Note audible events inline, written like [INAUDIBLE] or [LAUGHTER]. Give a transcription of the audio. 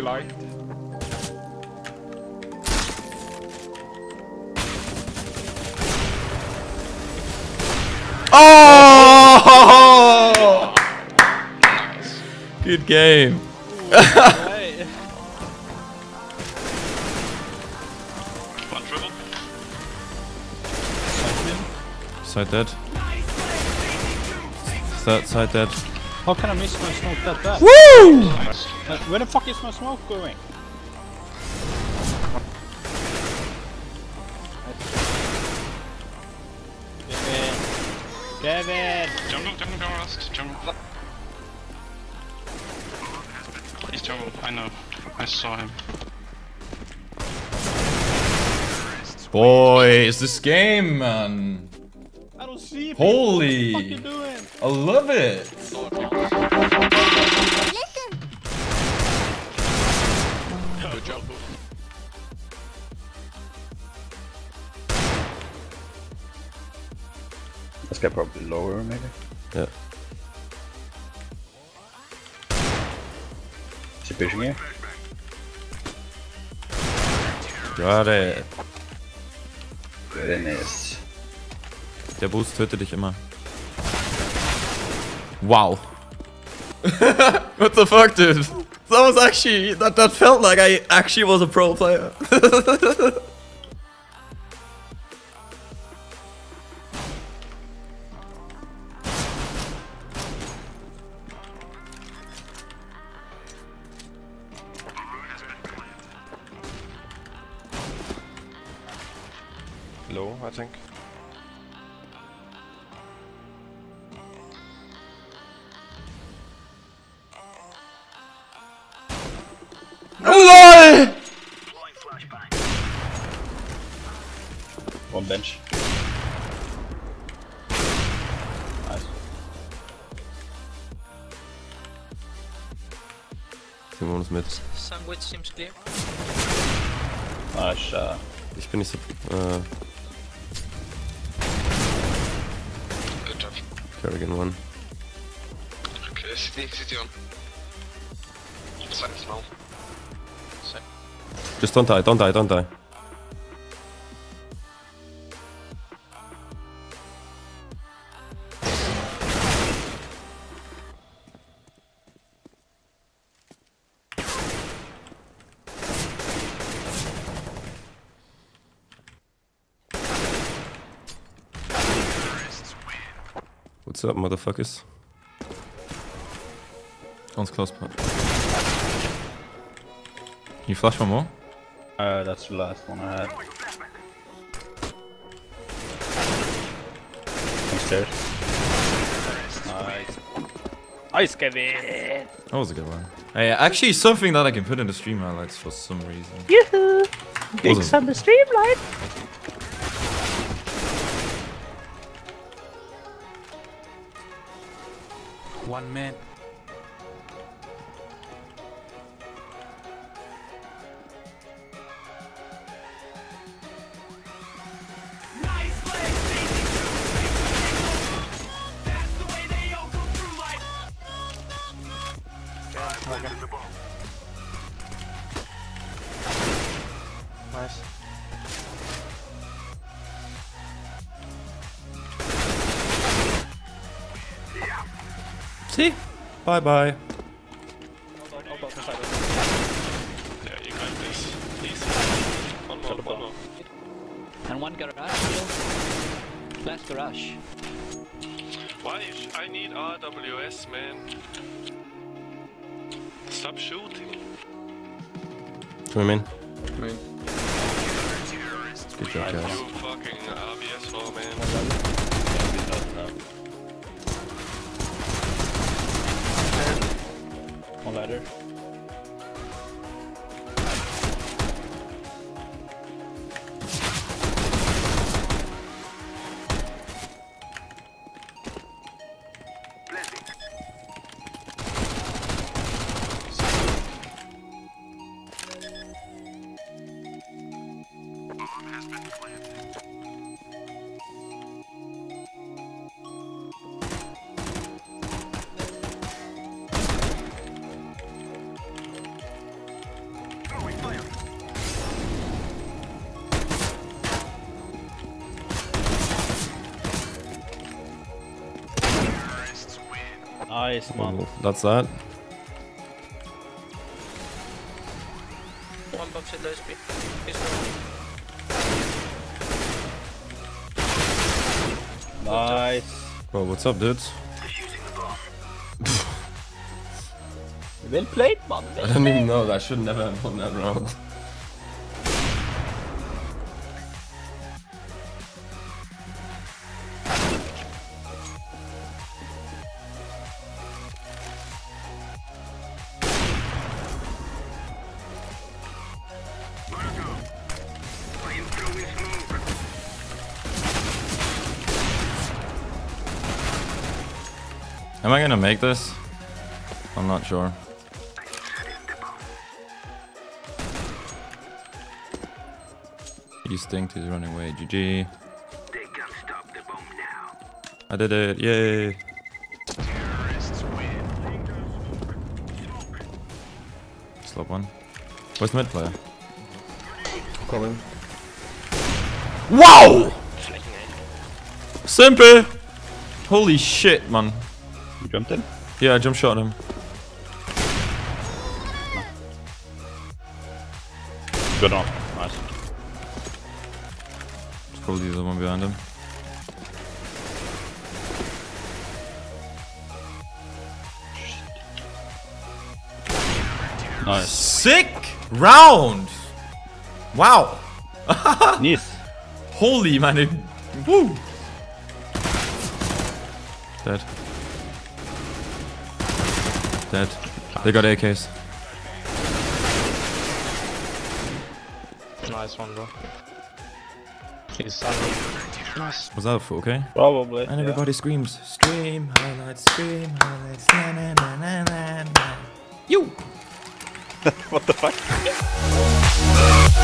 you like. Oh! Good game. [LAUGHS] Side dead. Third side dead. How can I miss my smoke that bad? Woo! Where the fuck is my smoke going? Kevin! Kevin! Jungle, jungle, jungle, last. Jungle. He's jungle, I know. I saw him. Boys, this game, man. I don't see Holy. What the fuck you doing? I love it. Good job. Let's get probably lower, maybe. Yeah. Is he pushing you? Got it. Nice. Der Boost tötet dich immer. Wow. [LAUGHS] what the fuck, dude? That was actually that that felt like I actually was a pro player. [LAUGHS] Low, I think. LOL! One bench. Nice. Simon ist mit. Sandwich seems clear. Nice. Uh, Ich bin nicht so. Äh, Good job. Carrigan one. Okay, city, city on. Side small. Just don't die, don't die, don't die. What's up, motherfuckers? One's close, but. Can you flash one more? Uh, that's the last one I had. Upstairs. Nice. Nice, Kevin! That was a good one. Hey, actually, something that I can put in the stream highlights for some reason. Yoo-hoo! Wasn't- on the streamline! One man. Nice. See? Bye bye. Yeah, you got this. Easy. One more, one more. And one garage still. Last garage. Why? I need RWS, man. Stop shooting. Come in. I mean, Good job, guys. You fucking RBS for man. One ladder. Nice, man. That's that. One box in low speed. Nice. Bro, what's up, dudes? Well played, man. [LAUGHS] I don't even know. I should never have won that round. Am I gonna make this? I'm not sure. He stinked, he's running away. GG. I did it, yay! Slop one. Where's the mid player? Coming. Wow! Simple! Holy shit, man. You jumped in? Yeah, I jump shot him. Good on. Nice. It's probably the one behind him. Nice. Sick round! Wow! [LAUGHS] Nice. Holy man, it. Woo! Dead. Dead. They got AKs. Nice one, bro. He's Nice. Was that for okay? Probably. And yeah. everybody screams, stream, highlights, stream, highlights, na na na na na na. You! [LAUGHS] What the fuck? [LAUGHS]